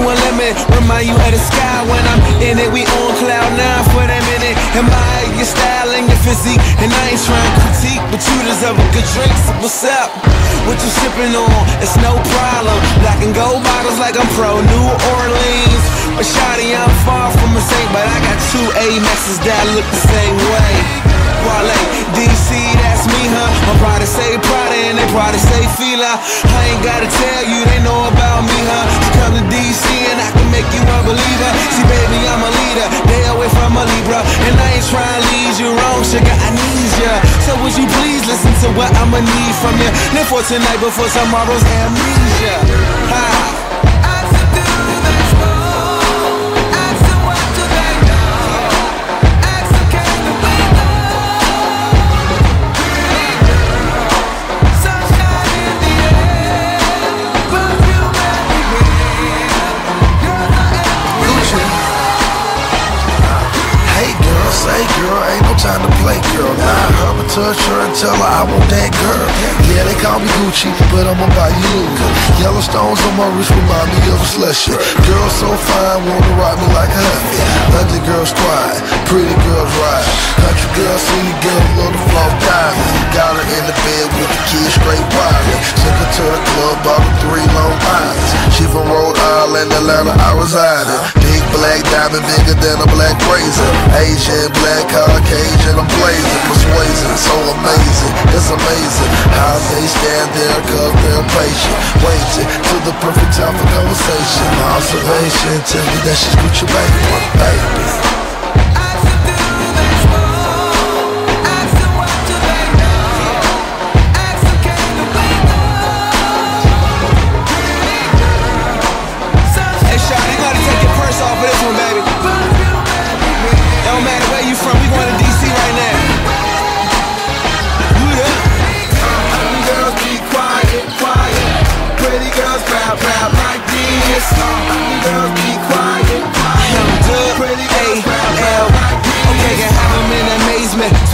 a limit. Remind you of the sky when I'm in it. We on cloud nine for that minute. Admire your style and your physique. And I ain't trying to critique, but you deserve a good drink. So what's up? What you sipping on? It's no problem. Black and gold bottles like I'm pro New Orleans. But shawty, I'm far from a saint, but I got two Amexes that look the same way. Wale, probably say Fila. I ain't gotta tell you, they know about me, huh? You come to DC and I can make you a believer. See, baby, I'm a leader, they away from a Libra. And I ain't trying to lead you wrong, sugar, I need ya. So would you please listen to what I'ma need from you? Live for tonight before tomorrow's amnesia. Girl, ain't no time to play girl. Nah, I'ma touch her and tell her I want that girl. Yeah, they call me Gucci, but I'ma buy you. Yellowstones on my wrist remind me of a slushy. Girl so fine, wanna ride me like a Huffy. Ugly girls quiet, pretty girls ride. Country girl, city girl, love the flow diamond. Got her in the bed with the kids straight wild. Took her to the club, bought her three long islands. She from Rhode Island, Atlanta, I reside in. Big black diamond, bigger than a black razor. Asian, the perfect time for conversation. My observation tell me that she's Gucci baby, baby.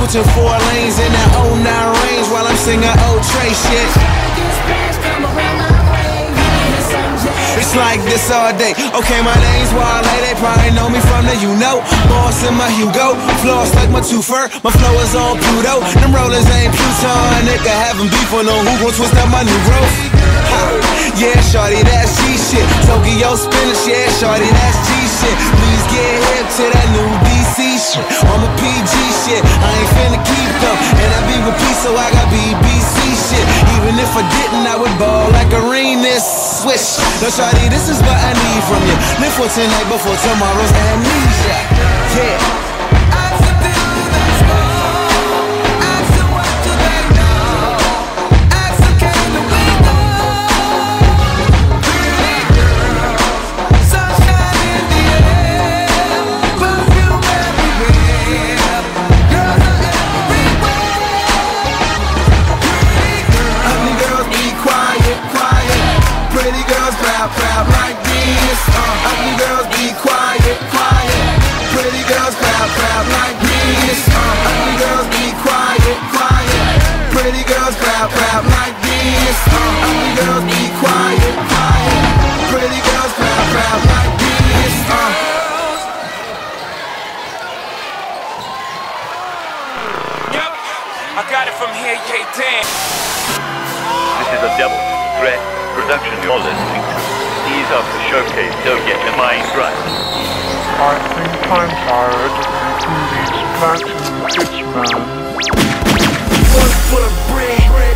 Amazement. Four lanes in that 09 range while I'm singing old Trey shit. It's like this all day. Okay, my name's Wale. They probably know me from the you know. Boss in my Hugo. Floss like my two fur. My flow is on Pluto. Them rollers ain't Pluton. Nigga having beef on no who gon' twist up my new growth. Yeah, shorty, that's G shit. Tokyo spinach, yeah, shorty, that's G shit. Please get hip to that new I'm a PG shit. I ain't finna keep them. And I be with P, so I got BBC shit. Even if I didn't, I would ball like arenas. Swish. No, shorty, this is what I need from you. Live for tonight before tomorrow's amnesia. Yeah. Girls proud, proud like this. Uh, ugly girls be quiet, quiet. Pretty girls proud, proud like this. Uh, ugly girls be quiet, quiet. Pretty girls proud, proud like this. Uh, ugly girls be quiet, quiet. Pretty girls proud, proud like this. Uh. Yep, I got it from here, yeah, damn. This is a double threat production you're showcase, don't get your mind right. I think I'm tired of making these platinum hits, man. One for the bread,